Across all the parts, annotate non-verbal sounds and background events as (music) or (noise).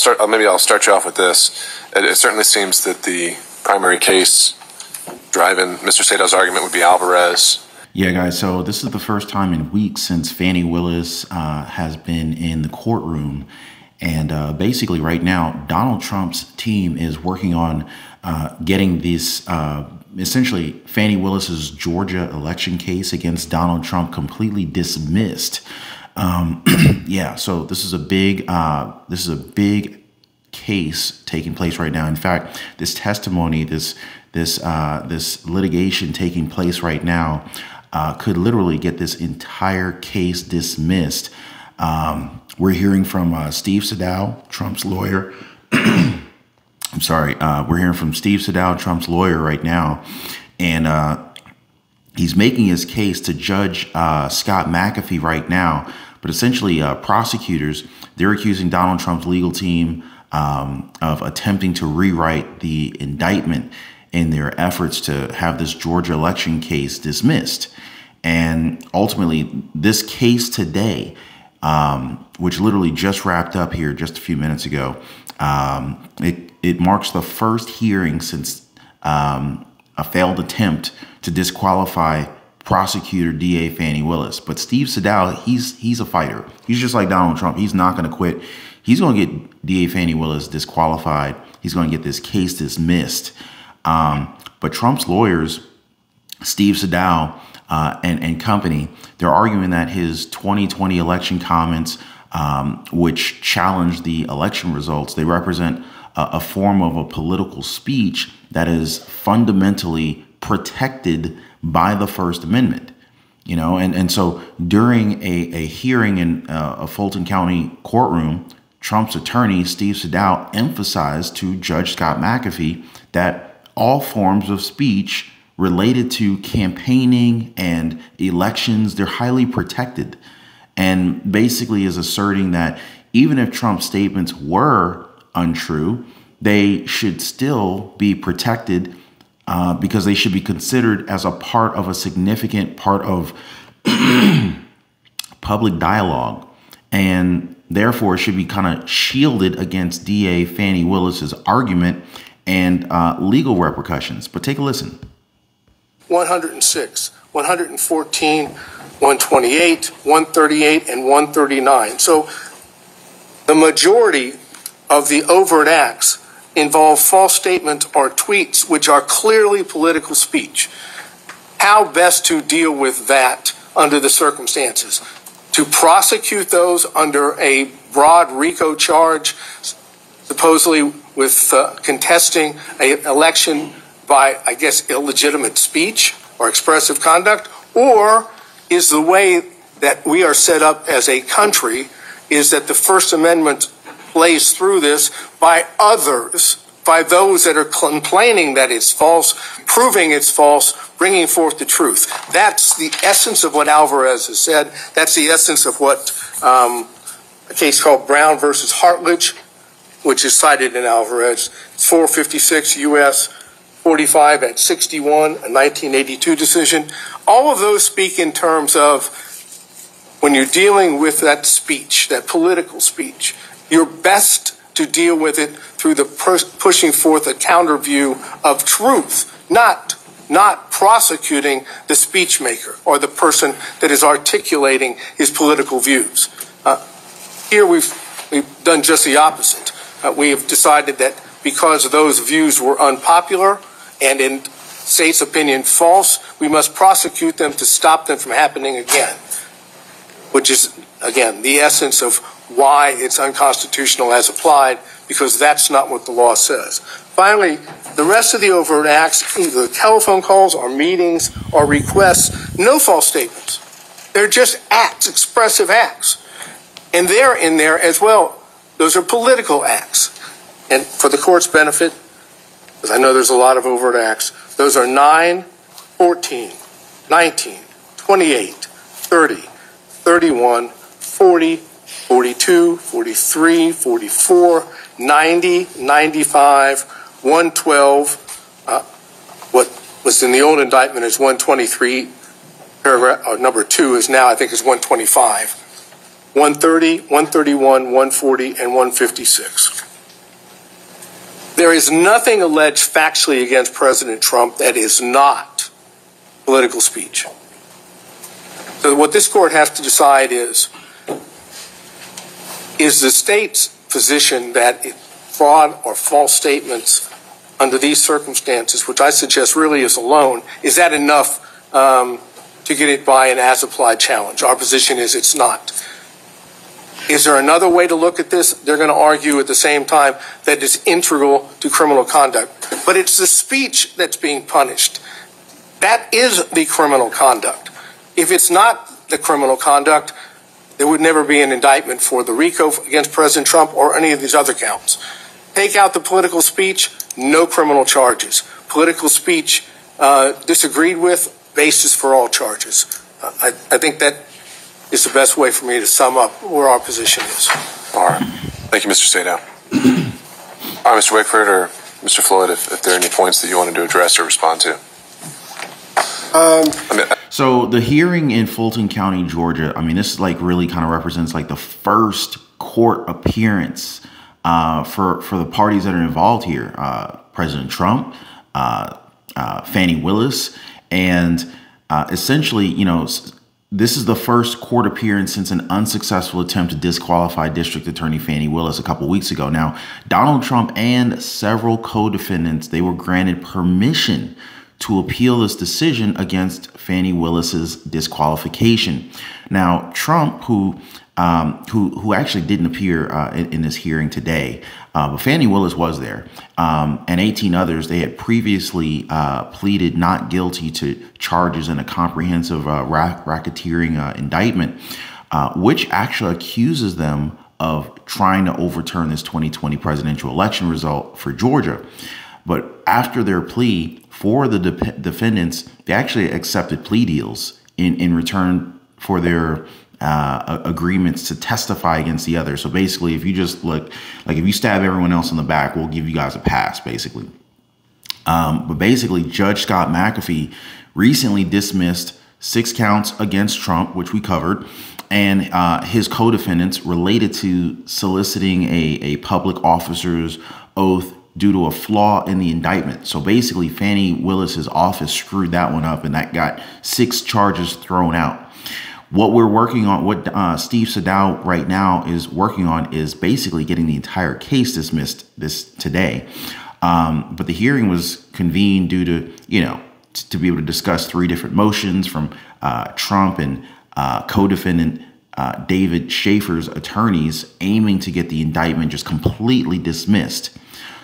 start. Uh, maybe I'll start you off with this. It, it certainly seems that the primary case driving Mr. Sadow's argument would be Alvarez. Yeah, guys. So this is the first time in weeks since Fani Willis uh, has been in the courtroom, and uh, basically right now, Donald Trump's team is working on uh, getting this. Uh, essentially, Fani Willis's Georgia election case against Donald Trump completely dismissed. Um, (clears throat) yeah, so this is a big uh, this is a big case taking place right now. In fact, this testimony, this this uh, this litigation taking place right now, uh, could literally get this entire case dismissed. Um, we're hearing from uh, Steve Sadow, Trump's lawyer. (clears throat) I'm sorry. Uh, we're hearing from Steve Sadow, Trump's lawyer, right now, and uh, he's making his case to Judge uh, Scott McAfee right now. But essentially, uh, prosecutors they're accusing Donald Trump's legal team um, of attempting to rewrite the indictment in their efforts to have this Georgia election case dismissed. And ultimately, this case today, um, which literally just wrapped up here just a few minutes ago, um, it, it marks the first hearing since um, a failed attempt to disqualify prosecutor DA Fani Willis. But Steve Sadow, he's he's a fighter. He's just like Donald Trump. He's not going to quit. He's going to get DA Fani Willis disqualified. He's going to get this case dismissed. Um, but Trump's lawyers, Steve Sadow uh, and, and company, they're arguing that his 2020 election comments, um, which challenged the election results, they represent a, a form of a political speech that is fundamentally protected by the First Amendment. You know, and, and so during a, a hearing in uh, a Fulton County courtroom, Trump's attorney, Steve Sadow, emphasized to Judge Scott McAfee that all forms of speech related to campaigning and elections, they're highly protected. And basically is asserting that even if Trump's statements were untrue, they should still be protected uh, because they should be considered as a part of a significant part of (clears throat) public dialogue and therefore should be kind of shielded against DA Fani Willis's argument and uh, legal repercussions. But take a listen. 106, 114, 128, 138, and 139. So the majority of the overt acts involve false statements or tweets which are clearly political speech. How best to deal with that under the circumstances? To prosecute those under a broad RICO charge, supposedly with uh, contesting an election by, I guess, illegitimate speech or expressive conduct? Or is the way that we are set up as a country is that the First Amendment plays through this by others, by those that are complaining that it's false, proving it's false, bringing forth the truth. That's the essence of what Alvarez has said. That's the essence of what um, a case called Brown versus Hartlage, which is cited in Alvarez. It's 456 U.S. 45 at 61, a 1982 decision. All of those speak in terms of when you're dealing with that speech, that political speech, your best to deal with it through the pushing forth a counter view of truth, not not prosecuting the speechmaker or the person that is articulating his political views. Uh, here we've we've done just the opposite. Uh, we have decided that because those views were unpopular and in state's opinion false, we must prosecute them to stop them from happening again. Which is again the essence of why it's unconstitutional as applied, because that's not what the law says. Finally, the rest of the overt acts, either telephone calls or meetings or requests, no false statements. They're just acts, expressive acts. And they're in there as well. Those are political acts. And for the court's benefit, because I know there's a lot of overt acts, those are 9, 14, 19, 28, 30, 31, 40, 42, 43, 44, 90, 95, 112. Uh, what was in the old indictment is 123. Paragraph or number two is now I think is 125. 130, 131, 140, and 156. There is nothing alleged factually against President Trump that is not political speech. So what this court has to decide is, is the state's position that fraud or false statements under these circumstances, which I suggest really is alone, is that enough um, to get it by an as-applied challenge? Our position is it's not. Is there another way to look at this? They're going to argue at the same time that it's integral to criminal conduct. But it's the speech that's being punished. That is the criminal conduct. If it's not the criminal conduct, there would never be an indictment for the RICO against President Trump or any of these other counts. Take out the political speech, no criminal charges. Political speech uh, disagreed with, basis for all charges. Uh, I, I think that is the best way for me to sum up where our position is. All right. Thank you, Mr. Sadow. All right, Mr. Wakeford or Mr. Floyd, if, if there are any points that you wanted to address or respond to. Um, I mean, So the hearing in Fulton County, Georgia, I mean, this like really kind of represents like the first court appearance uh, for for the parties that are involved here. Uh, President Trump, uh, uh, Fani Willis, and uh, essentially, you know, this is the first court appearance since an unsuccessful attempt to disqualify District Attorney Fani Willis a couple weeks ago. Now, Donald Trump and several co-defendants they were granted permission to appeal this decision against Fani Willis's disqualification. Now, Trump, who um, who who actually didn't appear uh, in, in this hearing today, uh, but Fani Willis was there, um, and 18 others. They had previously uh, pleaded not guilty to charges in a comprehensive uh, ra- racketeering uh, indictment, uh, which actually accuses them of trying to overturn this 2020 presidential election result for Georgia. But after their plea for the de- defendants, they actually accepted plea deals in, in return for their uh, agreements to testify against the other. So basically, if you just look, like if you stab everyone else in the back, we'll give you guys a pass, basically. Um, but basically, Judge Scott McAfee recently dismissed six counts against Trump, which we covered, and uh, his co defendants related to soliciting a, a public officer's oath due to a flaw in the indictment. So basically, Fani Willis's office screwed that one up, and that got six charges thrown out. What we're working on, what uh, Steve Sadow right now is working on, is basically getting the entire case dismissed this today. Um, but the hearing was convened due to, you know, to be able to discuss three different motions from uh, Trump and uh, co-defendant uh, David Shafer's attorneys aiming to get the indictment just completely dismissed.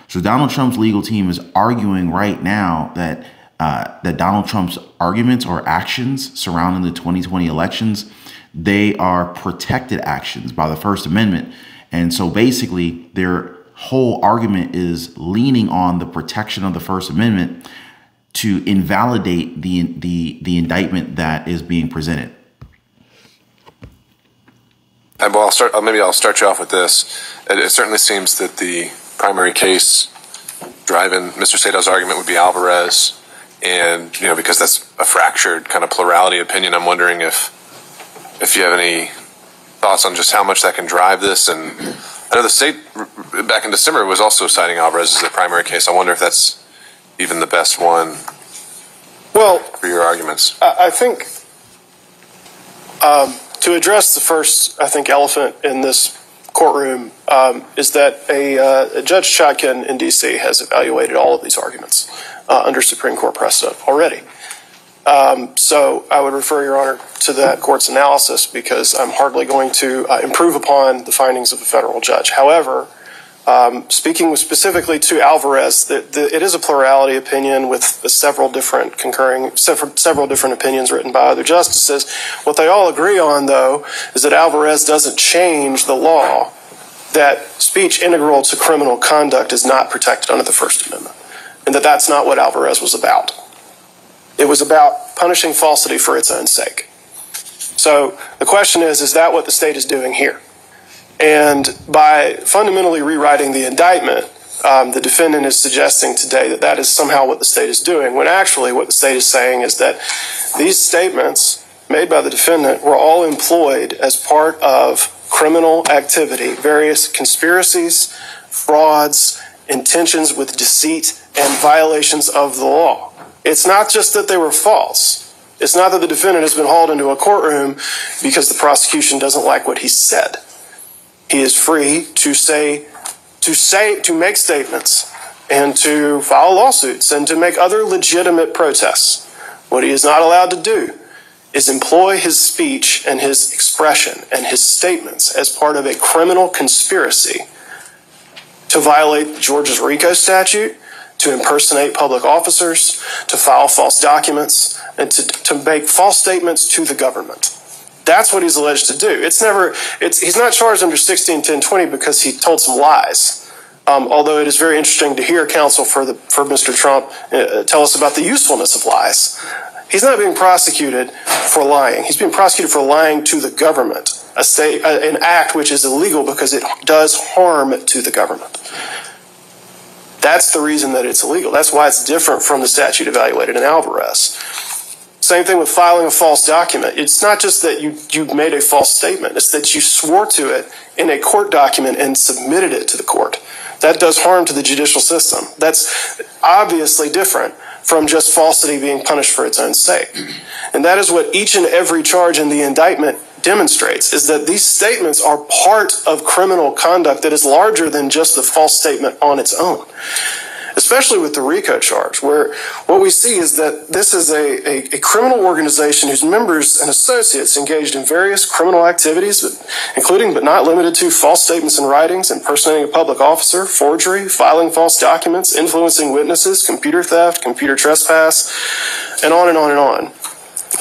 So Donald Trump's legal team is arguing right now that uh, that Donald Trump's arguments or actions surrounding the 2020 elections they are protected actions by the First Amendment, and so basically their whole argument is leaning on the protection of the First Amendment to invalidate the the the indictment that is being presented. Well, I'll start. Uh, maybe I'll start you off with this. It, it certainly seems that the primary case driving Mr. Sadow's argument would be Alvarez, and you know because that's a fractured kind of plurality opinion. I'm wondering if if you have any thoughts on just how much that can drive this. And I know the state back in December was also citing Alvarez as the primary case. I wonder if that's even the best one Well, for your arguments. I, I think um, to address the first, I think, elephant in this courtroom um, is that a, uh, Judge Chutkan in D.C. has evaluated all of these arguments uh, under Supreme Court precedent already. Um, so I would refer Your Honor to that court's analysis because I'm hardly going to uh, improve upon the findings of a federal judge. However, um, speaking specifically to Alvarez, the, the, it is a plurality opinion with several different concurring, several, several different opinions written by other justices. What they all agree on, though, is that Alvarez doesn't change the law that speech integral to criminal conduct is not protected under the First Amendment, and that that's not what Alvarez was about. It was about punishing falsity for its own sake. So the question is, is that what the state is doing here? And by fundamentally rewriting the indictment, um, the defendant is suggesting today that that is somehow what the state is doing, when actually what the state is saying is that these statements made by the defendant were all employed as part of criminal activity, various conspiracies, frauds, intentions with deceit and violations of the law. It's not just that they were false. It's not that the defendant has been hauled into a courtroom because the prosecution doesn't like what he said. He is free to say, to say, to make statements and to file lawsuits and to make other legitimate protests. What he is not allowed to do is employ his speech and his expression and his statements as part of a criminal conspiracy to violate Georgia's RICO statute, to impersonate public officers, to file false documents, and to, to make false statements to the government. That's what he's alleged to do. It's never, it's, he's not charged under 161020 because he told some lies. Um, although it is very interesting to hear counsel for the for Mr. Trump uh, tell us about the usefulness of lies. He's not being prosecuted for lying. He's being prosecuted for lying to the government, a state, uh, an act which is illegal because it does harm to the government. That's the reason that it's illegal. That's why it's different from the statute evaluated in Alvarez. Same thing with filing a false document. It's not just that you, you made a false statement, it's that you swore to it in a court document and submitted it to the court. That does harm to the judicial system. That's obviously different from just falsity being punished for its own sake. And that is what each and every charge in the indictment demonstrates is that these statements are part of criminal conduct that is larger than just the false statement on its own especially with the RICO charge, where what we see is that this is a, a, a, criminal organization whose members and associates engaged in various criminal activities, including but not limited to false statements and writings, impersonating a public officer, forgery, filing false documents, influencing witnesses, computer theft, computer trespass, and on and on and on.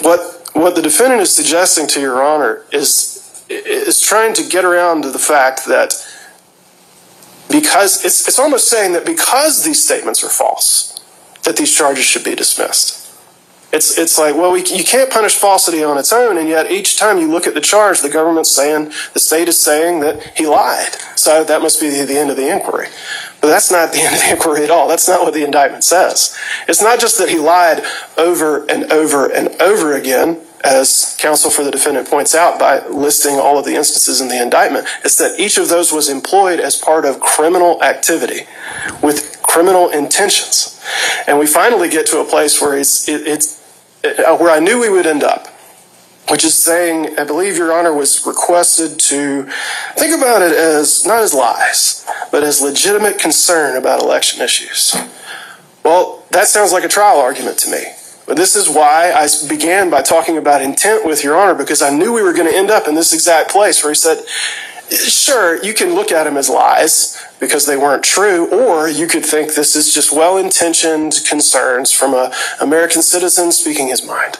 What what the defendant is suggesting to your honor is is trying to get around to the fact that because it's, it's almost saying that because these statements are false, that these charges should be dismissed. It's, it's like, well, we, you can't punish falsity on its own, and yet each time you look at the charge, the government's saying, the state is saying that he lied. So that must be the, the end of the inquiry. But that's not the (laughs) end of the inquiry at all. That's not what the indictment says. It's not just that he lied over and over and over again, as counsel for the defendant points out by listing all of the instances in the indictment, is that each of those was employed as part of criminal activity with criminal intentions. And we finally get to a place where it's, it, it's uh, where I knew we would end up, which is saying, I believe Your Honor was requested to think about it as not as lies, but as legitimate concern about election issues. Well, that sounds like a trial argument to me. But this is why I began by talking about intent with Your Honor, because I knew we were going to end up in this exact place where he said, sure, you can look at them as lies because they weren't true, or you could think this is just well intentioned concerns from an American citizen speaking his mind.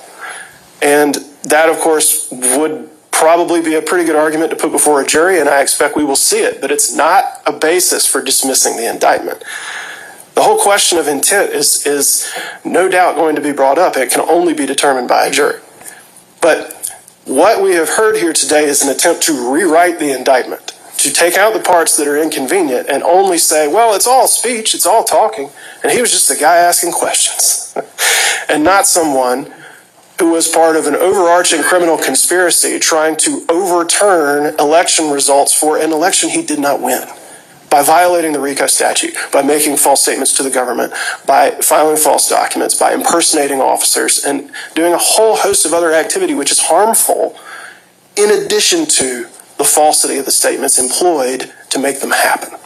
And that, of course, would probably be a pretty good argument to put before a jury, and I expect we will see it, but it's not a basis for dismissing the indictment. The whole question of intent is, is no doubt going to be brought up. It can only be determined by a jury. But what we have heard here today is an attempt to rewrite the indictment, to take out the parts that are inconvenient and only say, well, it's all speech, it's all talking, and he was just the guy asking questions, (laughs) and not someone who was part of an overarching criminal conspiracy trying to overturn election results for an election he did not win by violating the RICO statute, by making false statements to the government, by filing false documents, by impersonating officers, and doing a whole host of other activity which is harmful, in addition to the falsity of the statements employed to make them happen.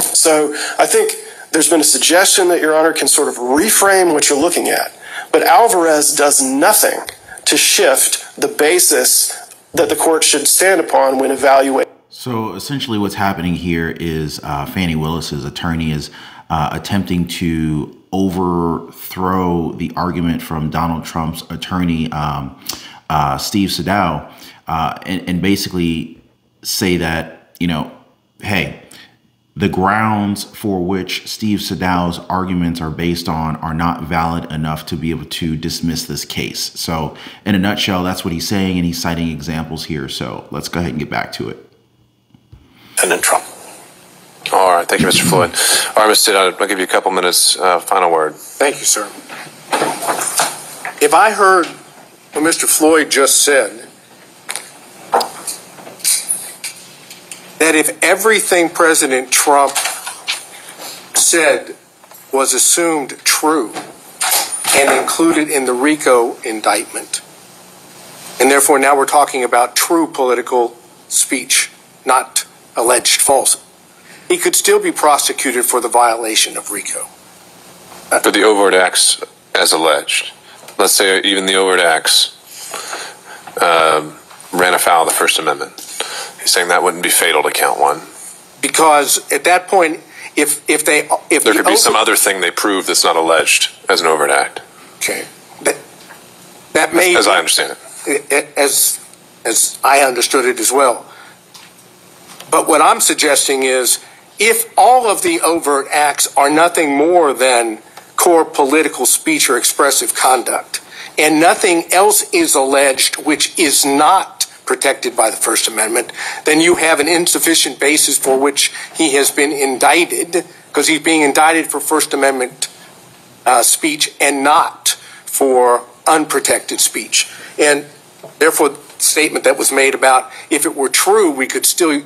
So I think there's been a suggestion that Your Honor can sort of reframe what you're looking at, but Alvarez does nothing to shift the basis that the court should stand upon when evaluating. So essentially, what's happening here is uh, Fani Willis's attorney is uh, attempting to overthrow the argument from Donald Trump's attorney, um, uh, Steve Sadow, uh, and, and basically say that, you know, hey, the grounds for which Steve Sadow's arguments are based on are not valid enough to be able to dismiss this case. So, in a nutshell, that's what he's saying, and he's citing examples here. So, let's go ahead and get back to it and then Trump. All right. Thank you, Mr. Floyd. All right, Mr. I'll give you a couple minutes. Uh, final word. Thank you, sir. If I heard what Mr. Floyd just said, that if everything President Trump said was assumed true and included in the RICO indictment. And therefore, now we're talking about true political speech, not alleged false. He could still be prosecuted for the violation of RICO. For the overt acts as alleged. Let's say even the overt acts um, ran afoul of the First Amendment. He's saying that wouldn't be fatal to count one. Because at that point, if, if they, if. There the could be some other thing they prove that's not alleged as an overt act, Okay. That, that may. as I understand it. as as I understood it as well. But what I'm suggesting is if all of the overt acts are nothing more than core political speech or expressive conduct, and nothing else is alleged which is not protected by the First Amendment, then you have an insufficient basis for which he has been indicted, because he's being indicted for First Amendment uh, speech and not for unprotected speech. And therefore, the statement that was made about if it were true, we could still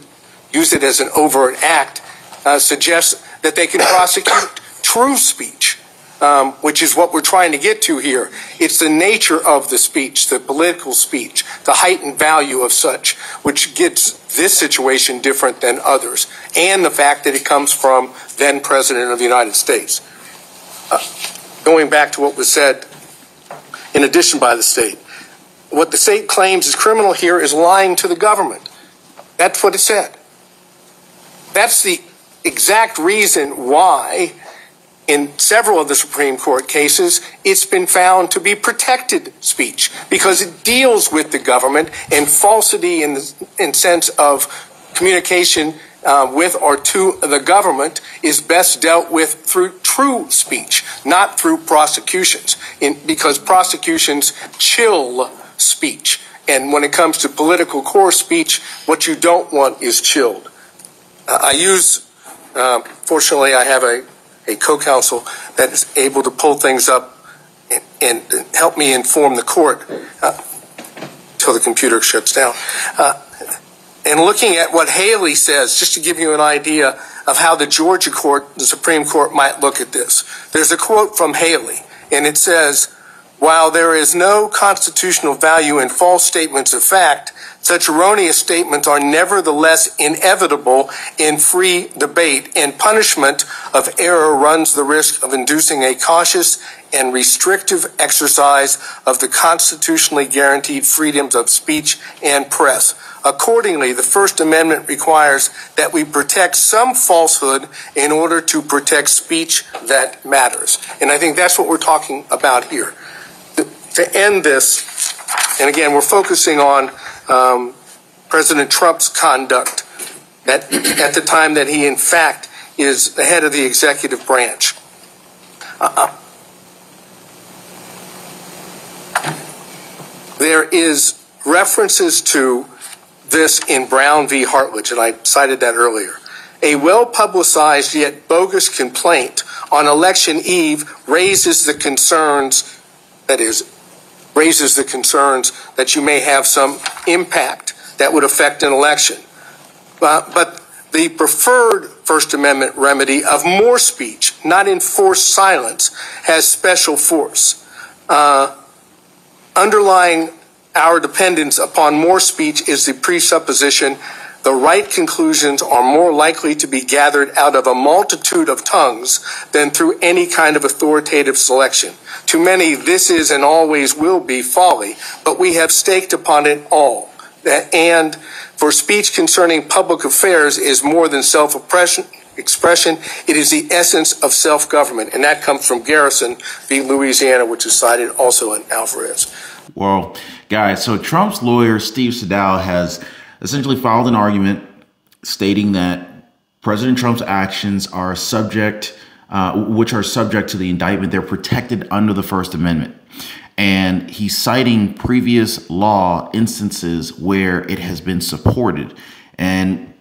use it as an overt act uh, suggests that they can prosecute true speech, um, which is what we're trying to get to here. It's the nature of the speech, the political speech, the heightened value of such, which gets this situation different than others, and the fact that it comes from then President of the United States. Uh, going back to what was said in addition by the state. What the state claims is criminal here is lying to the government. That's what it said. That's the exact reason why, in several of the Supreme Court cases, it's been found to be protected speech because it deals with the government and falsity in the in sense of communication uh, with or to the government is best dealt with through true speech, not through prosecutions, in, because prosecutions chill speech. And when it comes to political core speech, what you don't want is chilled. I use, uh, fortunately, I have a, a co counsel that is able to pull things up and, and help me inform the court uh, the computer shuts down. Uh, and looking at what Haley says, just to give you an idea of how the Georgia court, the Supreme Court, might look at this. There's a quote from Haley, and it says, While there is no constitutional value in false statements of fact, such erroneous statements are nevertheless inevitable in free debate, and punishment of error runs the risk of inducing a cautious and restrictive exercise of the constitutionally guaranteed freedoms of speech and press. Accordingly, the First Amendment requires that we protect some falsehood in order to protect speech that matters. And I think that's what we're talking about here. To end this, and again, we're focusing on um, President Trump's conduct at, at the time that he, in fact, is the head of the executive branch. Uh, there is references to this in Brown v. Hartlage, and I cited that earlier. A well publicized yet bogus complaint on election eve raises the concerns, that is, raises the concerns that you may have some impact that would affect an election. Uh, but the preferred First Amendment remedy of more speech, not enforced silence, has special force. Uh, underlying our dependence upon more speech is the presupposition the right conclusions are more likely to be gathered out of a multitude of tongues than through any kind of authoritative selection. To many, this is and always will be folly, but we have staked upon it all. And for speech concerning public affairs is more than self. Expression, it is the essence of self government, and that comes from Garrison v. Louisiana, which is cited also in Alvarez. Well, guys, so Trump's lawyer, Steve Sadow, has essentially filed an argument stating that President Trump's actions are subject, uh, which are subject to the indictment, they're protected under the First Amendment. And he's citing previous law instances where it has been supported. And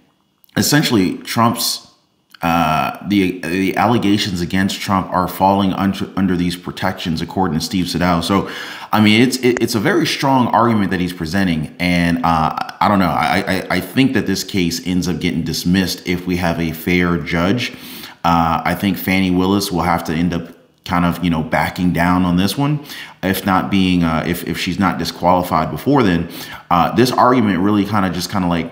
essentially, Trump's uh, the the allegations against Trump are falling under under these protections, according to Steve Sadow. So, I mean, it's it, it's a very strong argument that he's presenting, and uh, I don't know. I, I I think that this case ends up getting dismissed if we have a fair judge. Uh, I think Fani Willis will have to end up kind of you know backing down on this one if not being uh, if, if she's not disqualified before then uh, this argument really kind of just kind of like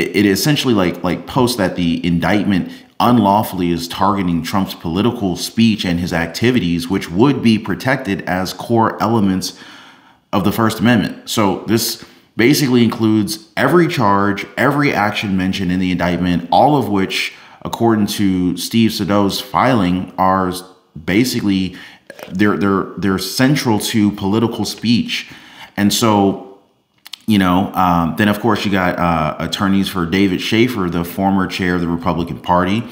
it, it essentially like like posts that the indictment unlawfully is targeting Trump's political speech and his activities, which would be protected as core elements of the First Amendment. So this basically includes every charge, every action mentioned in the indictment, all of which, according to Steve Sadow's filing, are basically they're they're they're central to political speech. And so you know, um, then of course you got uh, attorneys for David Shafer, the former chair of the Republican Party.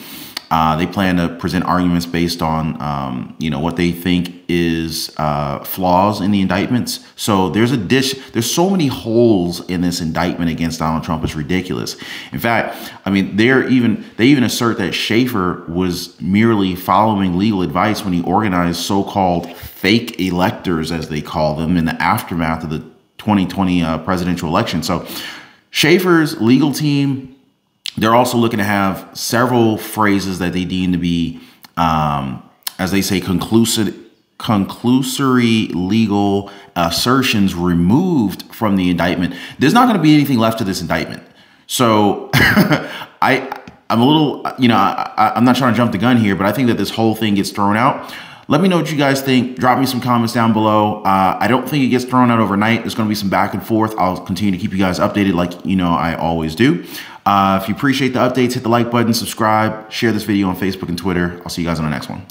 Uh, they plan to present arguments based on, um, you know, what they think is uh, flaws in the indictments. So there's a dish. There's so many holes in this indictment against Donald Trump. It's ridiculous. In fact, I mean, they're even they even assert that Shafer was merely following legal advice when he organized so-called fake electors, as they call them, in the aftermath of the 2020 uh, presidential election. So Shafer's legal team, they're also looking to have several phrases that they deem to be, um, as they say, conclusive, conclusory legal assertions removed from the indictment. There's not going to be anything left to this indictment. So (laughs) I, I'm a little, you know, I, I'm not trying to jump the gun here, but I think that this whole thing gets thrown out. Let me know what you guys think. Drop me some comments down below. Uh, I don't think it gets thrown out overnight. There's going to be some back and forth. I'll continue to keep you guys updated like you know I always do. Uh, if you appreciate the updates, hit the like button, subscribe, share this video on Facebook and Twitter. I'll see you guys on the next one.